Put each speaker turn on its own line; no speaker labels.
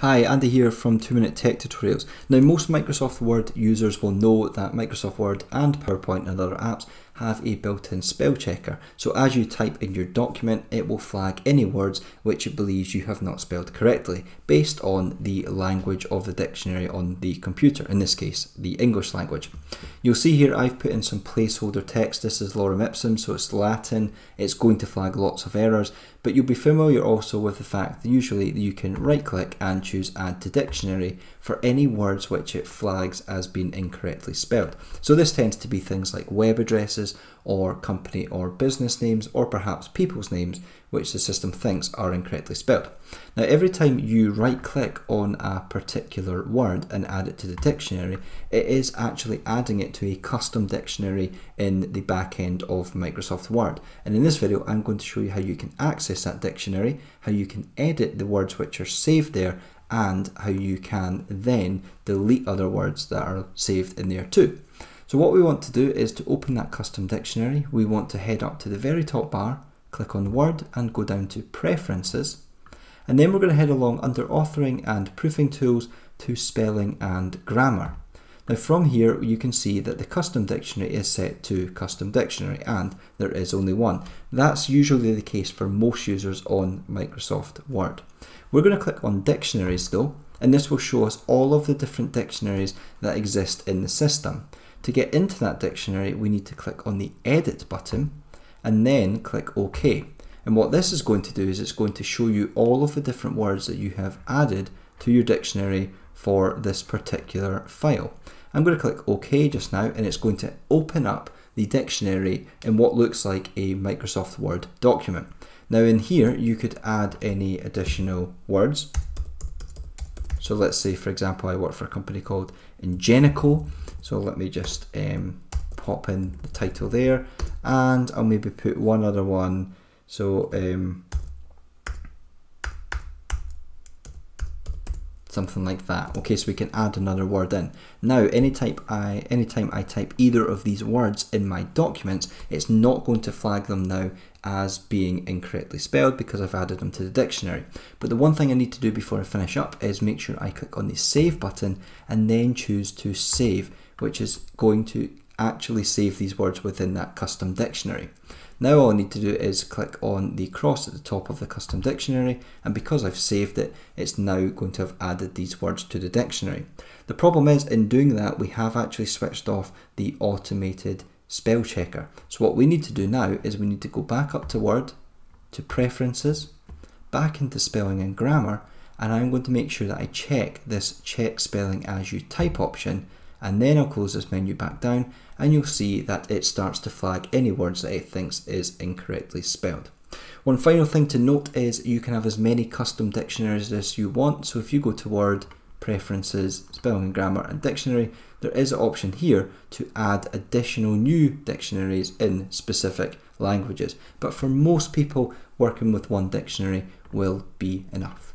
Hi, Andy here from 2 Minute Tech Tutorials. Now most Microsoft Word users will know that Microsoft Word and PowerPoint and other apps have a built-in spell checker. So as you type in your document, it will flag any words which it believes you have not spelled correctly based on the language of the dictionary on the computer, in this case, the English language. You'll see here I've put in some placeholder text. This is Lorem Ipsum, so it's Latin. It's going to flag lots of errors, but you'll be familiar also with the fact that usually you can right click and choose add to dictionary for any words which it flags as being incorrectly spelled. So this tends to be things like web addresses, or company or business names or perhaps people's names which the system thinks are incorrectly spelled. Now every time you right click on a particular word and add it to the dictionary it is actually adding it to a custom dictionary in the back end of Microsoft Word and in this video I'm going to show you how you can access that dictionary, how you can edit the words which are saved there and how you can then delete other words that are saved in there too. So what we want to do is to open that custom dictionary, we want to head up to the very top bar, click on Word and go down to Preferences. And then we're going to head along under Authoring and Proofing Tools to Spelling and Grammar. Now from here you can see that the custom dictionary is set to custom dictionary and there is only one. That's usually the case for most users on Microsoft Word. We're going to click on dictionaries though and this will show us all of the different dictionaries that exist in the system. To get into that dictionary, we need to click on the Edit button and then click OK. And what this is going to do is it's going to show you all of the different words that you have added to your dictionary for this particular file. I'm going to click OK just now and it's going to open up the dictionary in what looks like a Microsoft Word document. Now in here you could add any additional words. So let's say for example I work for a company called Ingenico so let me just um, pop in the title there and I'll maybe put one other one. So um, something like that. Okay, so we can add another word in. Now, any type I, anytime I type either of these words in my documents, it's not going to flag them now as being incorrectly spelled because I've added them to the dictionary. But the one thing I need to do before I finish up is make sure I click on the Save button and then choose to save which is going to actually save these words within that custom dictionary. Now all I need to do is click on the cross at the top of the custom dictionary and because I've saved it, it's now going to have added these words to the dictionary. The problem is in doing that we have actually switched off the automated spell checker. So what we need to do now is we need to go back up to Word, to Preferences, back into Spelling and Grammar and I'm going to make sure that I check this check spelling as you type option and then I'll close this menu back down and you'll see that it starts to flag any words that it thinks is incorrectly spelled. One final thing to note is you can have as many custom dictionaries as you want. So if you go to Word, Preferences, Spelling and Grammar and Dictionary, there is an option here to add additional new dictionaries in specific languages. But for most people, working with one dictionary will be enough.